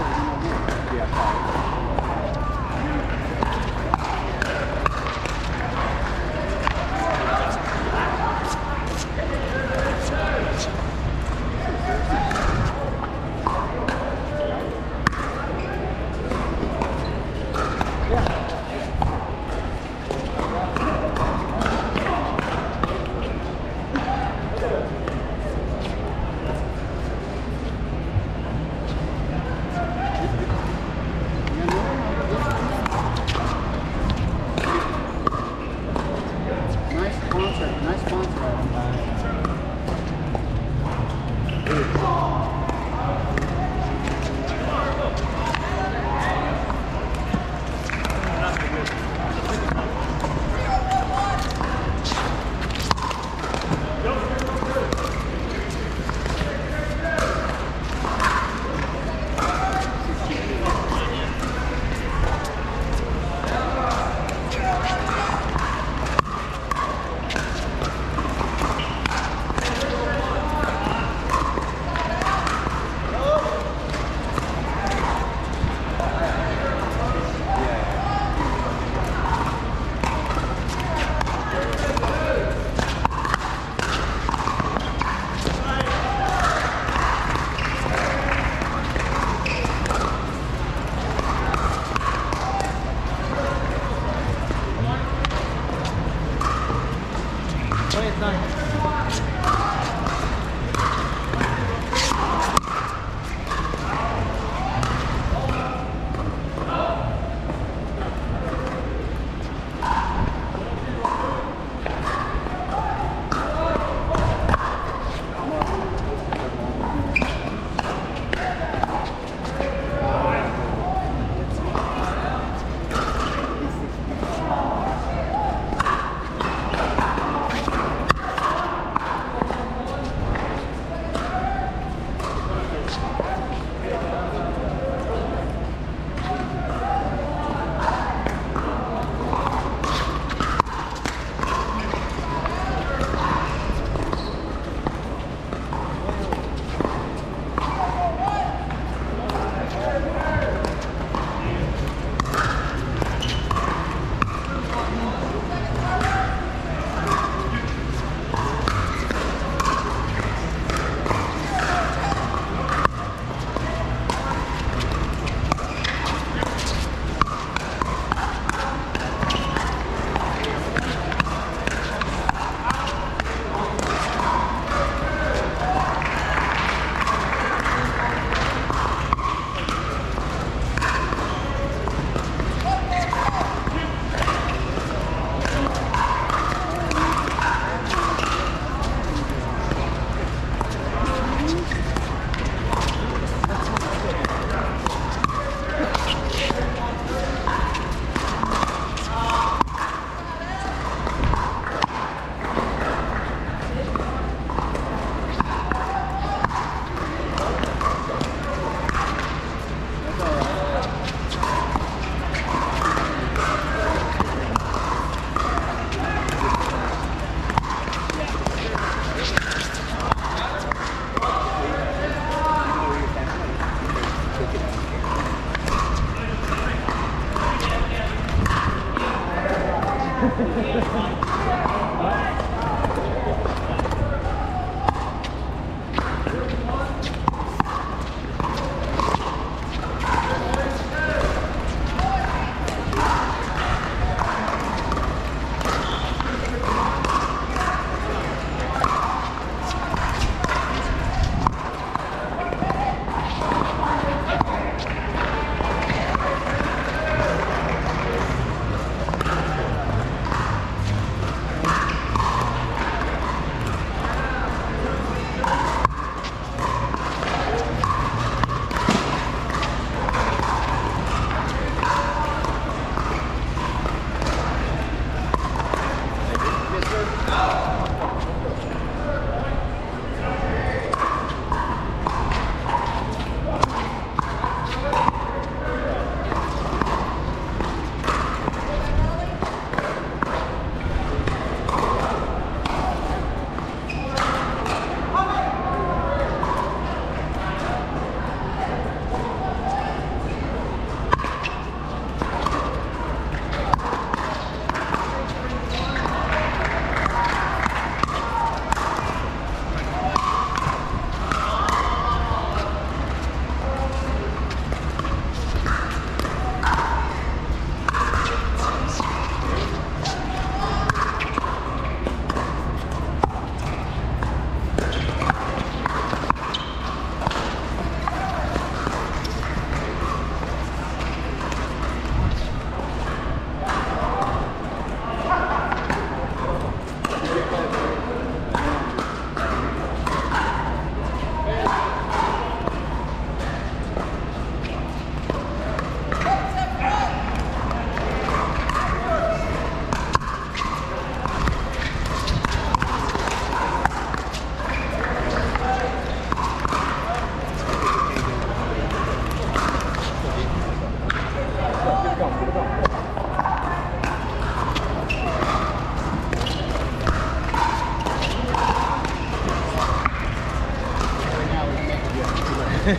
Thank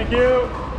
Thank you.